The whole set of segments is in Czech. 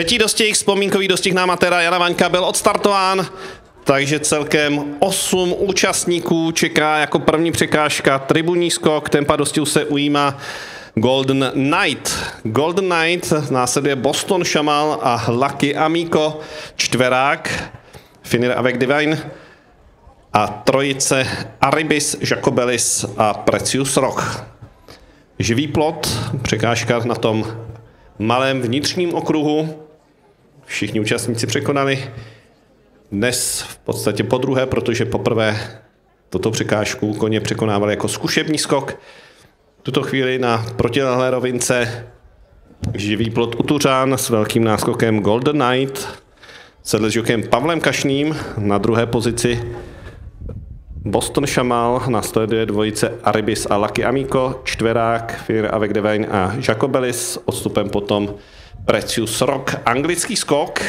Třetí dostih, vzpomínkový dostih na amatéra Jana Vaňka byl odstartován, takže celkem 8 účastníků čeká jako první překážka tribunní skok, tempa dostihu se ujímá Golden Knight. Golden Knight následuje Boston Shamal a Lucky Amico, čtverák, Finir avec Divine a trojice Aribis, Jacobelis a Precious Rock. Živý plot, překážka na tom malém vnitřním okruhu. Všichni účastníci překonali. Dnes v podstatě po druhé, protože poprvé toto překážku koně překonávali jako zkušební skok. Tuto chvíli na protilehlé rovince živý plot Utuřán s velkým náskokem Golden Knight, sedle s jokem Pavlem Kašným na druhé pozici Boston Shamal, následuje dvojice Aribis a Lucky Amico, čtverák Fear Avec Devine a Jacobelis, odstupem potom Precious Rock. Anglický skok,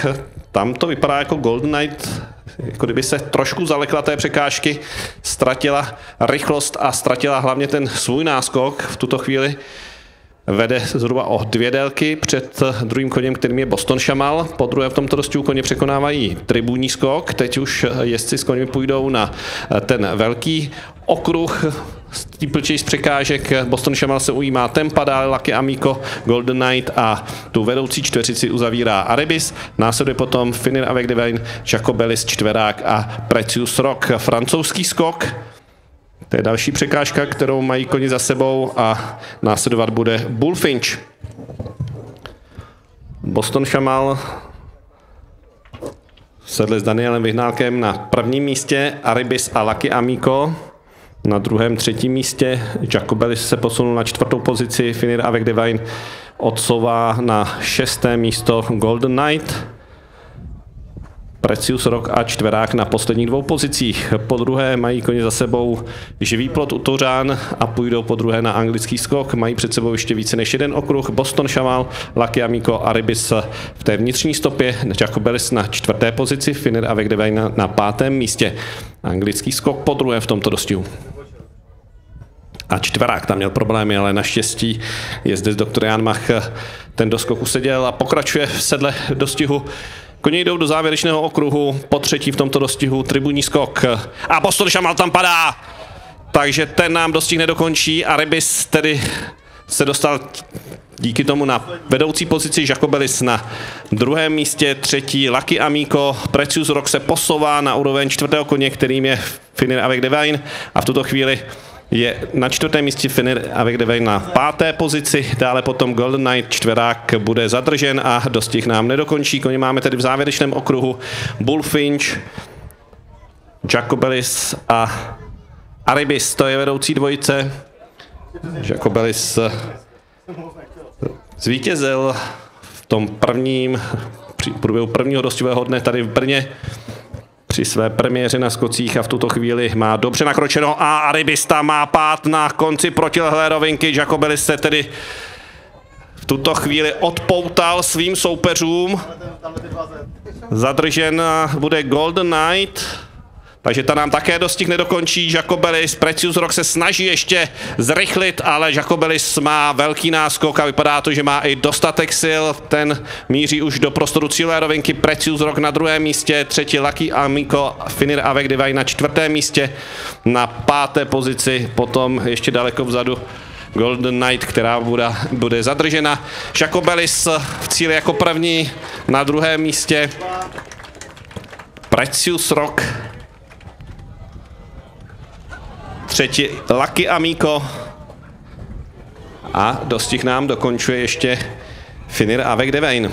tam to vypadá jako Golden Knight, jako kdyby se trošku zalekla té překážky, ztratila rychlost a ztratila hlavně ten svůj náskok v tuto chvíli vede zhruba o dvě délky před druhým koněm, kterým je Boston Shamal. Po druhé v tomto rozdílu koně překonávají tribunní skok. Teď už jezdci s koněmi půjdou na ten velký okruh z překážek. Boston Shamal se ujímá tempa, dále Lucky Amico, Golden Knight a tu vedoucí čtveřici uzavírá Arabis. Následuje potom Finir Avec Divine, Jacobelis čtverák a Precious Rock. Francouzský skok to je další překážka, kterou mají koni za sebou a následovat bude Bullfinch. Boston Shamal sedli s Danielem Vyhnálkem na prvním místě, Aribis a Lucky Amico. Na druhém, třetím místě Jacobelis se posunul na čtvrtou pozici, Finir Avec Divine odsouvá na šesté místo Golden Knight. Precious Rock a čtverák na posledních dvou pozicích. Po druhé mají koně za sebou živý plot utořán a půjdou po druhé na anglický skok. Mají před sebou ještě více než jeden okruh. Boston Shamal, Lucky Amico a Ribis v té vnitřní stopě. Jacobelis na čtvrté pozici, Finner a Vegdevej na, na pátém místě. Anglický skok po druhé v tomto dostihu. A čtverák tam měl problémy, ale naštěstí je zde doktor Jan Mach ten doskok useděl a pokračuje v sedle dostihu Koně jdou do závěrečného okruhu, po třetí v tomto dostihu tribunní skok. A Boston Šamal tam padá! Takže ten nám dostih nedokončí a Rebis tedy se dostal díky tomu na vedoucí pozici Jacobelis na druhém místě, třetí Lucky Amico, Precious Rock se posouvá na úroveň čtvrtého koně, kterým je Finir Avec Divine a v tuto chvíli je na čtvrtém místě Finir Avec Devane na páté pozici, dále potom Golden Knight čtverák bude zadržen a dostih nám nedokončí. Koně máme tedy v závěrečném okruhu Bullfinch, Jacobelis a Aribis, to je vedoucí dvojice. Jacobelis zvítězil v tom prvním, při průběhu prvního dostivého dne tady v Brně při své premiéře na skocích a v tuto chvíli má dobře nakročeno a Aribista má pát na konci protilehlé rovinky. Jacobelis se tedy v tuto chvíli odpoutal svým soupeřům. Zadržen bude Golden Knight. Takže ta nám také dostih nedokončí. Jacobelis, Precious Rock se snaží ještě zrychlit, ale Jacobelis má velký náskok a vypadá to, že má i dostatek sil. Ten míří už do prostoru cílové rovinky. Precious Rock na druhém místě, třetí Lucky Amico, Finir Avec Divine na čtvrtém místě, na páté pozici, potom ještě daleko vzadu Golden Knight, která bude, bude zadržena. Jacobelis v cíli jako první, na druhém místě Precious Rock třetí Lucky Amico a dostih nám dokončuje ještě Finir Avec Devane.